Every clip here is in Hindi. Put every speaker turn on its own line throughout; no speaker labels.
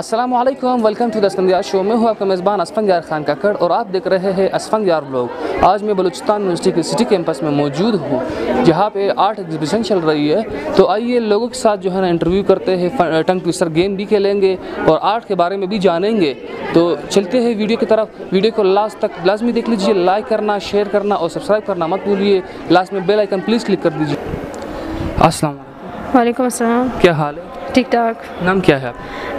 असलम वेलकम टू द असफंग शो में हूँ आपका मेज़बान असफंग यार खान काकड़ और आप देख रहे हैं असफंग यार ब्लॉग आज मैं बलूचिस्तान यूनिवर्सिटी के सिटी कैंपस में मौजूद हूँ जहाँ पे आर्ट एग्जीबिशन चल रही है। तो आइए लोगों के साथ जो है ना इंटरव्यू करते हैं टंग ट्विस्टर गेम भी खेलेंगे और आर्ट के बारे में भी जानेंगे। तो चलते हैं वीडियो की तरफ़। वीडियो को लास्ट तक लाजमी देख लीजिए लाइक करना शेयर करना और सब्सक्राइब करना मत भूलिए। लास्ट में बेल आइकन प्लीज़ क्लिक कर दीजिए।
वालेकुम अस्सलाम।
क्या हाल है?
ठीक ठाक
नाम क्या है?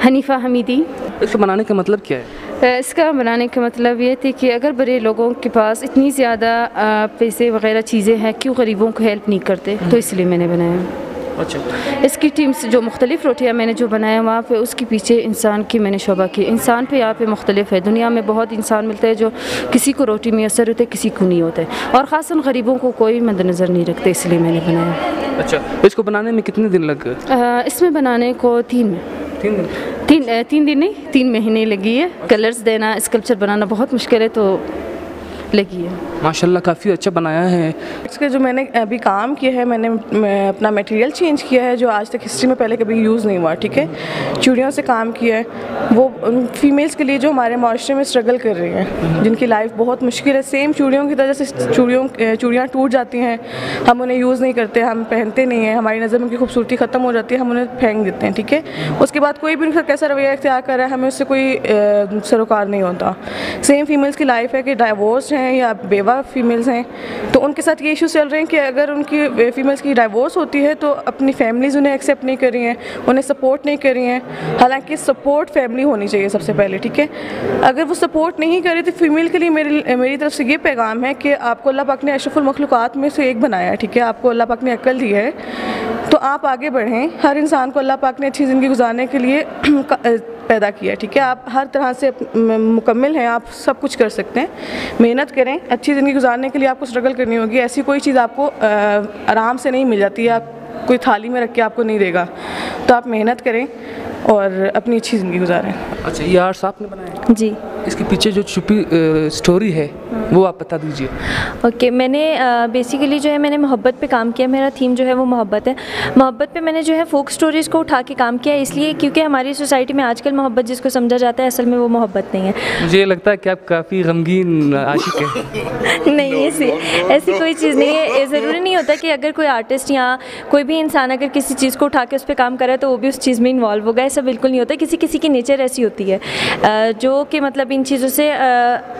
हनीफा हमीदी।
इसको बनाने का मतलब क्या है?
इसका बनाने का मतलब ये थी कि अगर बड़े लोगों के पास इतनी ज़्यादा पैसे वगैरह चीज़ें हैं क्यों गरीबों को हेल्प नहीं करते? तो इसलिए मैंने बनाया।
अच्छा।
इसकी टीम से जो मुख्तलिफ़ रोटियाँ मैंने जो बनाया वहाँ पे उसके पीछे इंसान की मैंने शोभा की। इंसान पे यहाँ पे मुख्तलिफ़ है। दुनिया में बहुत इंसान मिलते हैं जो किसी को रोटी मैसर होते किसी को नहीं होते और ख़ासन गरीबों को कोई मद्दनज़र नहीं रखते इसलिए मैंने बनाया।
अच्छा इसको बनाने में कितने दिन लग गए?
इसमें बनाने को तीन
तीन दिन?
तीन तीन दिन नहीं तीन महीने लगी है। कलर्स देना स्कल्पचर बनाना बहुत मुश्किल है तो लगी है।
माशाल्लाह काफ़ी अच्छा बनाया है।
इसके जो मैंने अभी काम किया है मैंने मैं अपना मटेरियल चेंज किया है जो आज तक हिस्ट्री में पहले कभी यूज़ नहीं हुआ ठीक है? चूड़ियों से काम किया है। वो फीमेल्स के लिए जो हमारे माशरे में स्ट्रगल कर रही हैं जिनकी लाइफ बहुत मुश्किल है। सेम चूड़ियों की तरह से चूड़ियों चूड़ियाँ टूट जाती हैं हम उन्हें यूज़ नहीं करते हम पहनते नहीं हैं हमारी नज़र में उनकी खूबसूरती ख़त्म हो जाती है हम उन्हें फेंक देते हैं ठीक है? उसके बाद कोई भी उनका कैसा रवैया इख्तियार कर रहा है हमें उससे कोई सरोकार नहीं होता। सेम फीमेल्स की लाइफ है कि डाइवोर्स हैं या बेवा फीमेल्स हैं तो उनके साथ ये इशू चल रहे हैं कि अगर उनकी फीमेल्स की डाइवोर्स होती है तो अपनी फैमिलीज़ उन्हें एक्सेप्ट नहीं कर रही हैं, उन्हें सपोर्ट नहीं कर रही हैं। हालाँकि सपोर्ट फैमिली होनी चाहिए सबसे पहले, ठीक है? अगर वो सपोर्ट नहीं करे तो फीमेल के लिए मेरी मेरी तरफ़ से ये पैगाम है कि आपको अल्लाह पाक ने अशरफुल मखलूक़ात में से एक बनाया है, ठीक है? आपको अल्लाह पाक ने अक्ल दी है तो आप आगे बढ़ें। हर इंसान को अल्लाह पाक ने अच्छी ज़िंदगी गुजारने के लिए पैदा किया ठीक है? आप हर तरह से मुकम्मल हैं आप सब कुछ कर सकते हैं। मेहनत करें अच्छी ज़िंदगी गुजारने के लिए आपको स्ट्रगल करनी होगी। ऐसी कोई चीज़ आपको आराम से नहीं मिल जाती या कोई थाली में रख के आपको नहीं देगा। तो आप मेहनत करें और अपनी अच्छी ज़िंदगी गुजारें।
अच्छा ये आर्ट्स आपने बनाया
जी।
इसके पीछे जो छुपी स्टोरी है वो आप बता दीजिए।
ओके okay, मैंने बेसिकली जो है मैंने मोहब्बत पे काम किया मेरा थीम जो है वो मोहब्बत है। मोहब्बत पे मैंने जो है फोक स्टोरीज़ को उठा के काम किया इसलिए क्योंकि हमारी सोसाइटी में आजकल मोहब्बत जिसको समझा जाता है असल में वो मोहब्बत नहीं है।
मुझे लगता है कि आप काफ़ी गमगीन आशिक हैं।
नहीं ऐसी ऐसी कोई चीज़ नहीं है। ज़रूरी नहीं होता कि अगर कोई आर्टिस्ट या कोई भी इंसान अगर किसी चीज़ को उठा के उस पर काम करे तो वो भी उस चीज़ में इन्वॉल्व होगा। ऐसा बिल्कुल नहीं होता। किसी किसी की नेचर ऐसी होती है। जो कि मतलब इन चीज़ों से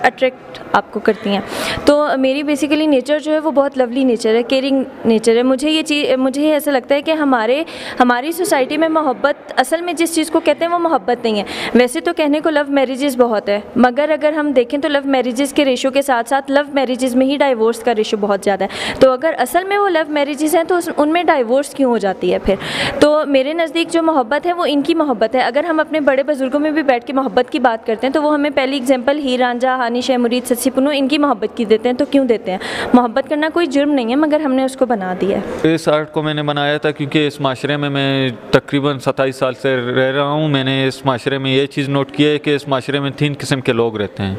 अट्रैक्ट आपको करती हैं। तो मेरी बेसिकली नेचर जो है वो बहुत लवली नेचर है केयरिंग नेचर है। मुझे ये चीज़ मुझे ऐसा लगता है कि हमारे, हमारी सोसाइटी में मोहब्बत, असल में जिस चीज़ को कहते हैं वो मोहब्बत नहीं है। वैसे तो कहने को लव मैरिजेस बहुत है, मगर अगर हम देखें तो लव मैरिजेस के रेशो के साथ साथ लव मैरिजेस में ही डाइवोर्स का रेशो बहुत ज़्यादा है। तो अगर असल में वो लव मैरिजेस हैं तो उनमें डाइवोर्स क्यों हो जाती है फिर? तो मेरे नज़दीक जो मोहब्बत है वो इनकी मोहब्बत है। अगर हम अपने बड़े बुज़ुर्गों में भी बैठ के मोहब्बत की बात करते हैं तो वो हमें पहली एग्ज़ाम्पल हीर रांझा हानी शाह मुरीद सच्ची इनकी मोहब्बत की देते हैं तो क्यों देते हैं? मोहब्बत करना कोई जुर्म नहीं है मगर हमने उसको बना दिया है।
इस आर्ट को मैंने बनाया था क्योंकि इस माशरे में मैं तकरीबन सत्ताईस साल से रह रहा हूँ। मैंने इस माशरे में ये चीज़ नोट की है कि इस माशरे में तीन किस्म के लोग रहते हैं।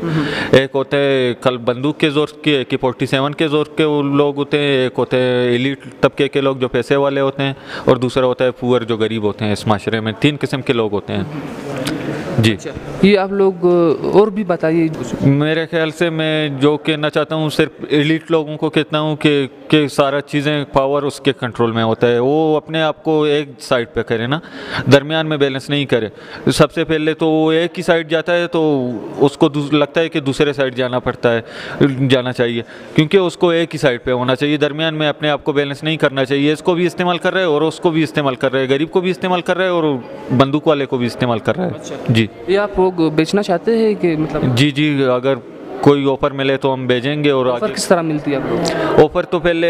एक होते हैं कल बंदूक के ज़ोर के कि फोर्टी सेवन के ज़ोर के लोग होते हैं। एक होते हैं एलिट तबके के लोग जो पैसे वाले होते हैं। और दूसरा होता है पुअर जो गरीब होते हैं। इस माशरे में तीन किस्म के लोग होते हैं। जी।
ये आप लोग और भी बताइए।
मेरे ख्याल से मैं जो कहना चाहता हूँ सिर्फ़ एलिट लोगों को कहता हूँ कि कि सारा चीज़ें पावर उसके कंट्रोल में होता है। वो अपने आप को एक साइड पे करे ना दरमियान में बैलेंस नहीं करे। सबसे पहले तो वो एक ही साइड जाता है तो उसको लगता है कि दूसरे साइड जाना पड़ता है जाना चाहिए। क्योंकि उसको एक ही साइड पे होना चाहिए। दरमियान में अपने आप को बैलेंस नहीं करना चाहिए। इसको भी इस्तेमाल कर रहे हैं और उसको भी इस्तेमाल कर रहे हैं। गरीब को भी इस्तेमाल कर रहे हैं और बंदूक वाले को भी इस्तेमाल कर रहे हैं। जी।
ये आप लोग बेचना चाहते हैं कि मतलब
जी जी अगर कोई ऑफ़र मिले तो हम भेजेंगे और
ऑफ़र किस तरह मिलती है
ऑफ़र तो पहले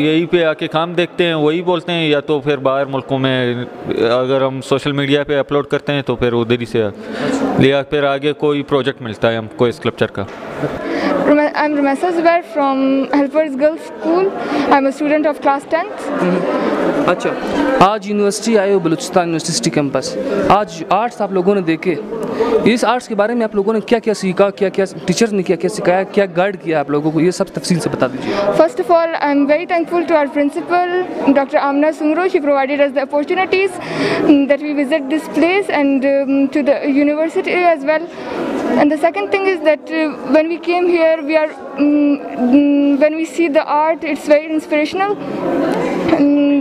यहीं पे आके काम देखते हैं वही बोलते हैं या तो फिर बाहर मुल्कों में अगर हम सोशल मीडिया पे अपलोड करते हैं तो फिर उधर ही से या फिर आगे कोई प्रोजेक्ट मिलता है हमको इस क्लप्चर का
I'm Ramesa Zubair from Helpers Girls School. I'm a student of class 10th.
अच्छा आज यूनिवर्सिटी आए हो बलूचिस्तान यूनिवर्सिटी कैंपस आज आर्ट्स आप लोगों ने देखे। इस आर्ट्स के बारे में आप लोगों ने क्या क्या सीखा क्या क्या टीचर्स ने क्या क्या सिखाया, क्या गाइड किया आप लोगों को? ये सब तफसील से बता दीजिए।
First of all I am very thankful to our principal doctor Amna Soomro she provided us the opportunities that we visit this place and to the university as well and the second thing is that when we came here we are when we see the art it's very inspirational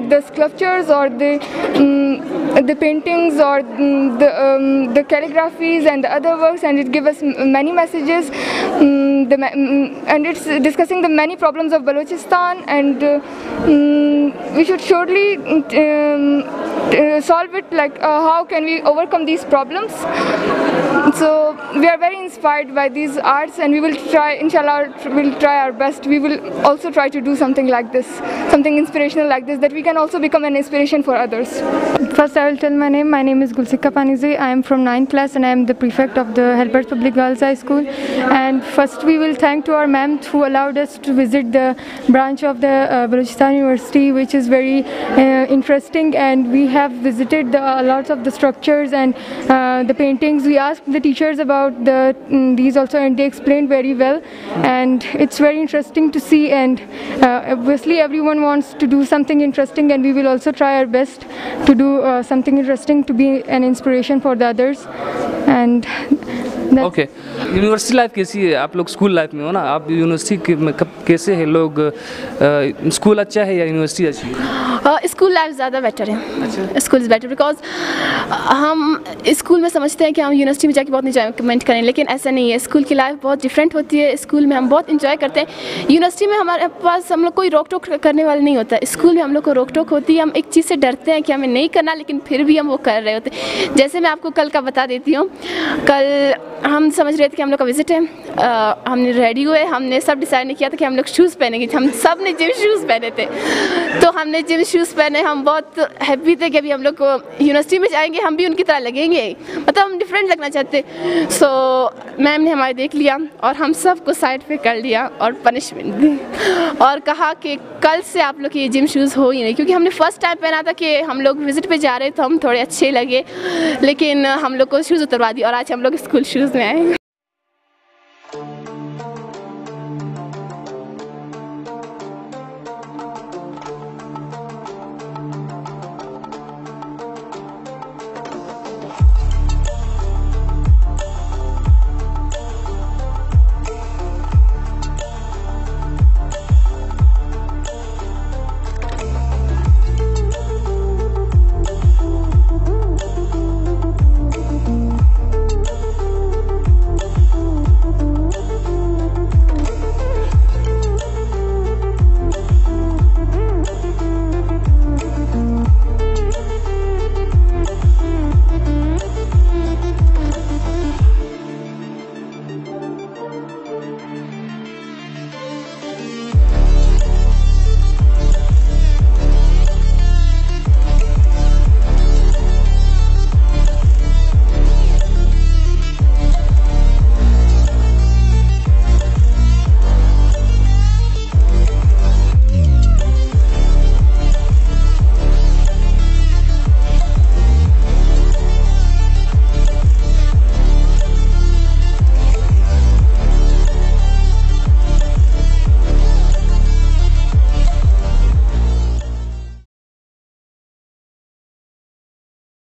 The sculptures or the mm, the paintings or mm, the um, the calligraphies and the other works, and it gives us many messages. Mm, the, and it's discussing the many problems of Balochistan, and uh, we should surely um, uh, solve it. Like uh, how can we overcome these problems? So we are very inspired by these arts, and we will try. Inshallah, we'll try our best. We will also try to do something like this, something inspirational like this, that we can also become an inspiration for others.
First, I will tell my name. My name is Gulsika Panizui. I am from 9th class and I am the prefect of the Helpers Public Girls High School. And first, we will thank to our ma'am who allowed us to visit the branch of the uh, Balochistan University, which is very uh, interesting. And we have visited the, a lot of the structures and uh, the paintings. We asked the teachers about the mm, these also, and they explained very well. And it's very interesting to see. And uh, obviously, everyone wants to do something interesting, and we will also try our best to do uh, something interesting to be an inspiration for the others. And
okay university life कैसी है आप लोग स्कूल लाइफ में हो ना आप यूनिवर्सिटी में कैसे है लोग स्कूल अच्छा है या यूनिवर्सिटी अच्छी है
स्कूल लाइफ ज़्यादा बेटर है। स्कूल इज़ बेटर बिकॉज़ हम स्कूल में समझते हैं कि हम यूनिवर्सिटी में जाके बहुत इंजॉयमेंट करें लेकिन ऐसा नहीं है। स्कूल की लाइफ बहुत डिफरेंट होती है। स्कूल में हम बहुत इंजॉय करते हैं। यूनिवर्सिटी में हमारे पास हम लोग कोई रोक टोक करने वाले नहीं होता। स्कूल में हम लोग को रोक टोक होती है। हम एक चीज़ से डरते हैं कि हमें नहीं करना लेकिन फिर भी हम वो कर रहे होते हैं। जैसे मैं आपको कल का बता देती हूँ। कल हम समझ रहे थे कि हम लोग का विज़िट है। अ, हमने रेडी हुए। हमने सब डिसाइड नहीं किया था कि हम लोग शूज़ पहनेंगे। हम सबने जिम शूज़ पहने थे। तो हमने जिम शूज़ पहने हम बहुत हैप्पी थे कि अभी हम लोग को यूनिवर्सिटी में जाएँगे हम भी उनकी तरह लगेंगे। मतलब हम डिफरेंट लगना चाहते सो so, मैम ने हमारे देख लिया और हम सबको साइड पे कर लिया और पनिशमेंट दी। और कहा कि कल से आप लोग के ये जिम शूज़ हो ही नहीं क्योंकि हमने फ़र्स्ट टाइम पहना था कि हम लोग विज़िट पे जा रहे तो हम थोड़े अच्छे लगे। लेकिन हम लोग को शूज़ उतरवा दी और आज हम लोग स्कूल शूज़ में आए।